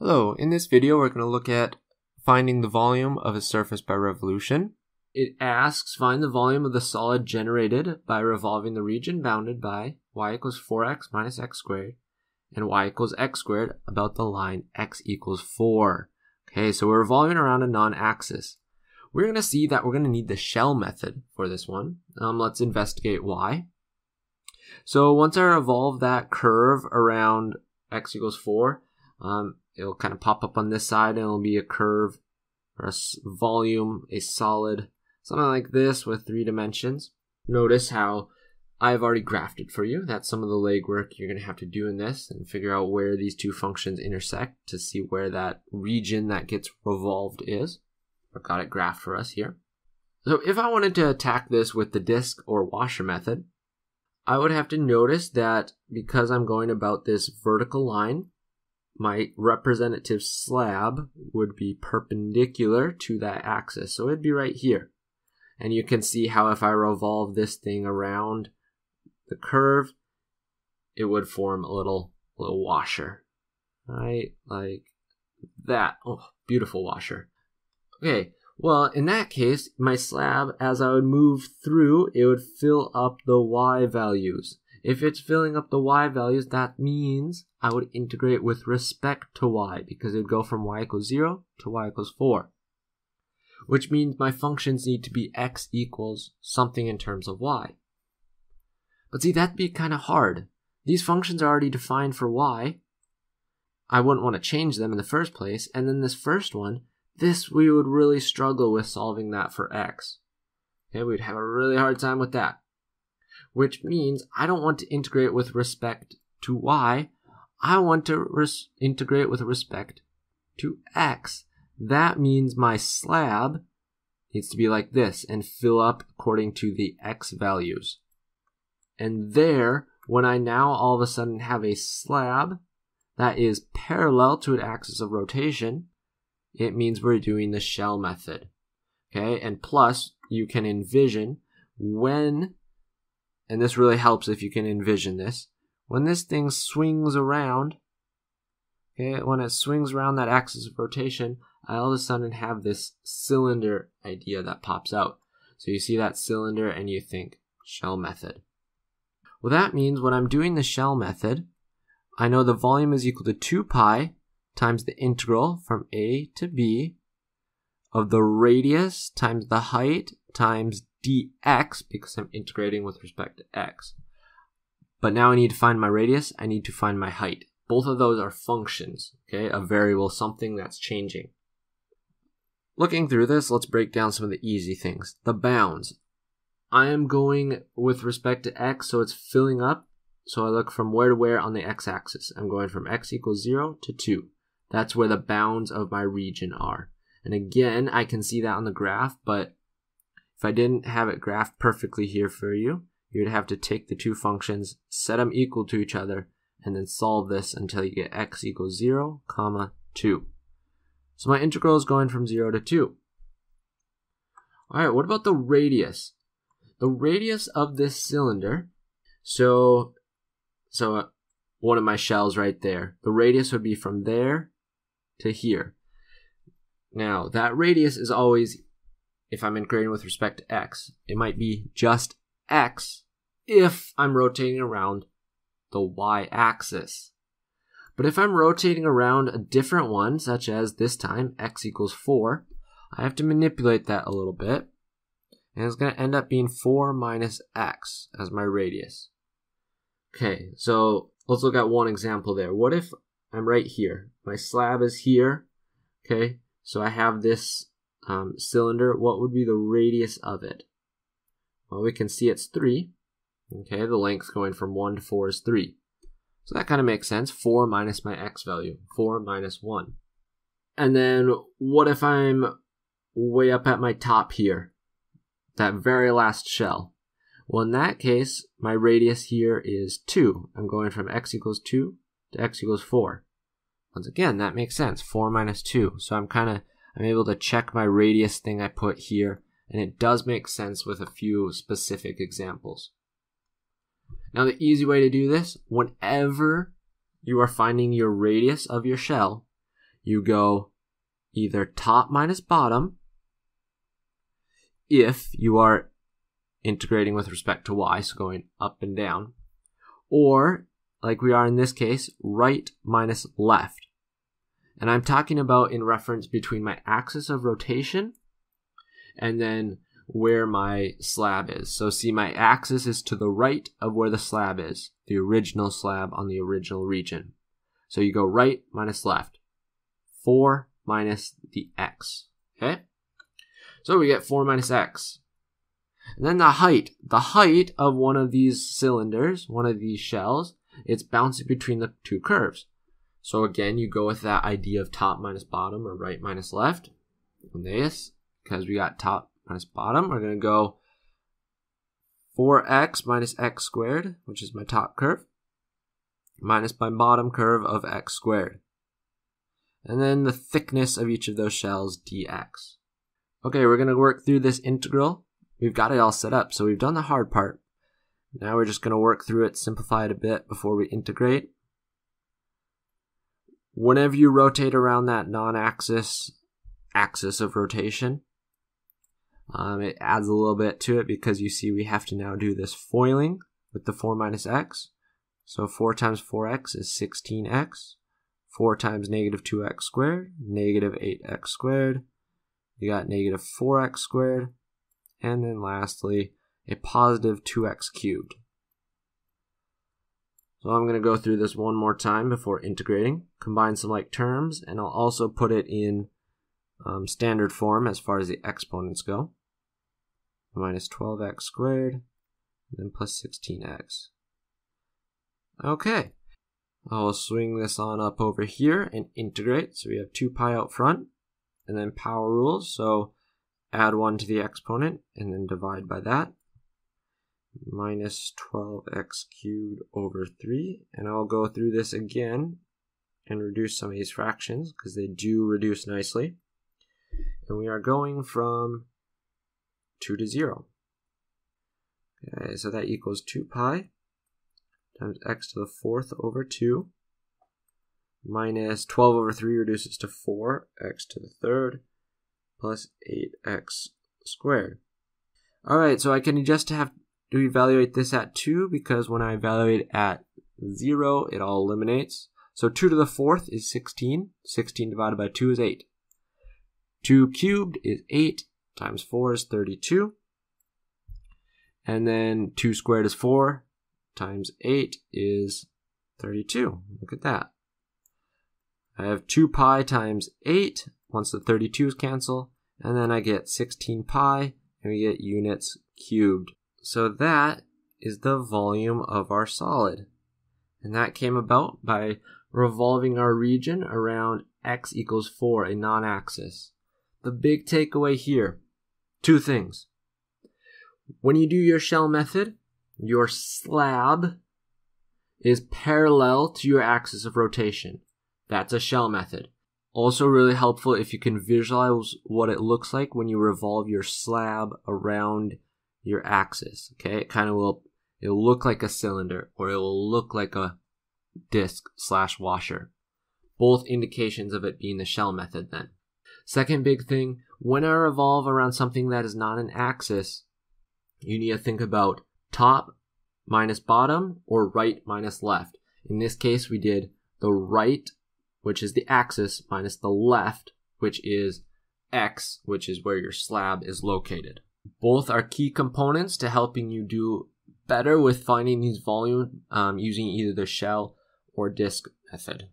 Hello, in this video we're going to look at finding the volume of a surface by revolution. It asks find the volume of the solid generated by revolving the region bounded by y equals 4x minus x squared and y equals x squared about the line x equals 4. Okay, so we're revolving around a non-axis. We're going to see that we're going to need the shell method for this one. Um, let's investigate why. So once I revolve that curve around x equals 4, um, it'll kind of pop up on this side and it'll be a curve or a volume, a solid, something like this with three dimensions. Notice how I've already graphed it for you. That's some of the legwork you're going to have to do in this and figure out where these two functions intersect to see where that region that gets revolved is. I've got it graphed for us here. So if I wanted to attack this with the disk or washer method, I would have to notice that because I'm going about this vertical line, my representative slab would be perpendicular to that axis. So it'd be right here. And you can see how if I revolve this thing around the curve, it would form a little, little washer. Right? Like that. Oh, beautiful washer. Okay, well, in that case, my slab, as I would move through, it would fill up the y values. If it's filling up the y values, that means I would integrate with respect to y because it would go from y equals 0 to y equals 4. Which means my functions need to be x equals something in terms of y. But see, that'd be kind of hard. These functions are already defined for y. I wouldn't want to change them in the first place. And then this first one, this we would really struggle with solving that for x. Okay, we'd have a really hard time with that which means I don't want to integrate with respect to y. I want to res- integrate with respect to x. That means my slab needs to be like this and fill up according to the x values. And there, when I now all of a sudden have a slab that is parallel to an axis of rotation, it means we're doing the shell method. Okay, and plus you can envision when and this really helps if you can envision this, when this thing swings around, okay, when it swings around that axis of rotation, I all of a sudden have this cylinder idea that pops out. So you see that cylinder and you think shell method. Well, that means when I'm doing the shell method, I know the volume is equal to 2 pi times the integral from a to b of the radius times the height times dx because I'm integrating with respect to x. But now I need to find my radius, I need to find my height. Both of those are functions, okay, a variable, something that's changing. Looking through this, let's break down some of the easy things. The bounds. I am going with respect to x, so it's filling up. So I look from where to where on the x-axis. I'm going from x equals 0 to 2. That's where the bounds of my region are. And again, I can see that on the graph, but if I didn't have it graphed perfectly here for you, you'd have to take the two functions, set them equal to each other, and then solve this until you get x equals 0, comma 2. So my integral is going from 0 to 2. Alright, what about the radius? The radius of this cylinder, so, so uh, one of my shells right there, the radius would be from there to here. Now, that radius is always if I'm integrating with respect to x. It might be just x if I'm rotating around the y-axis. But if I'm rotating around a different one, such as this time x equals 4, I have to manipulate that a little bit. And it's going to end up being 4 minus x as my radius. Okay, so let's look at one example there. What if I'm right here? My slab is here. Okay, so I have this um, cylinder, what would be the radius of it? Well, we can see it's 3. Okay, the length going from 1 to 4 is 3. So that kind of makes sense. 4 minus my x value. 4 minus 1. And then what if I'm way up at my top here? That very last shell. Well, in that case, my radius here is 2. I'm going from x equals 2 to x equals 4. Once again, that makes sense. 4 minus 2. So I'm kind of I'm able to check my radius thing I put here, and it does make sense with a few specific examples. Now the easy way to do this, whenever you are finding your radius of your shell, you go either top minus bottom if you are integrating with respect to y, so going up and down, or like we are in this case, right minus left. And I'm talking about in reference between my axis of rotation and then where my slab is. So see my axis is to the right of where the slab is, the original slab on the original region. So you go right minus left. 4 minus the x. Okay? So we get 4 minus x. And then the height. The height of one of these cylinders, one of these shells, it's bouncing between the two curves. So again, you go with that idea of top minus bottom or right minus left. On this, because we got top minus bottom, we're going to go 4x minus x squared, which is my top curve, minus my bottom curve of x squared. And then the thickness of each of those shells, dx. Okay, we're going to work through this integral. We've got it all set up, so we've done the hard part. Now we're just going to work through it, simplify it a bit before we integrate. Whenever you rotate around that non-axis axis of rotation, um, it adds a little bit to it because you see we have to now do this foiling with the 4 minus x. So 4 times 4x is 16x. 4 times negative 2x squared, negative 8x squared. You got negative 4x squared. And then lastly, a positive 2x cubed. So I'm going to go through this one more time before integrating, combine some like terms, and I'll also put it in um, standard form as far as the exponents go. Minus 12x squared, then plus 16x. Okay, I'll swing this on up over here and integrate. So we have 2 pi out front, and then power rules. So add 1 to the exponent, and then divide by that minus 12x cubed over 3. And I'll go through this again and reduce some of these fractions because they do reduce nicely. And we are going from 2 to 0. Okay, so that equals 2 pi times x to the fourth over 2 minus 12 over 3 reduces to 4, x to the third plus 8x squared. Alright, so I can just have do we evaluate this at 2 because when I evaluate at 0, it all eliminates. So 2 to the 4th is 16. 16 divided by 2 is 8. 2 cubed is 8 times 4 is 32. And then 2 squared is 4 times 8 is 32. Look at that. I have 2 pi times 8 once the 32's cancel. And then I get 16 pi and we get units cubed. So that is the volume of our solid. And that came about by revolving our region around x equals 4, a non-axis. The big takeaway here, two things. When you do your shell method, your slab is parallel to your axis of rotation. That's a shell method. Also really helpful if you can visualize what it looks like when you revolve your slab around your axis. Okay, it kind of will it'll look like a cylinder or it will look like a disc slash washer. Both indications of it being the shell method then. Second big thing, when I revolve around something that is not an axis, you need to think about top minus bottom or right minus left. In this case, we did the right, which is the axis, minus the left, which is x, which is where your slab is located. Both are key components to helping you do better with finding these volume um, using either the shell or disc method.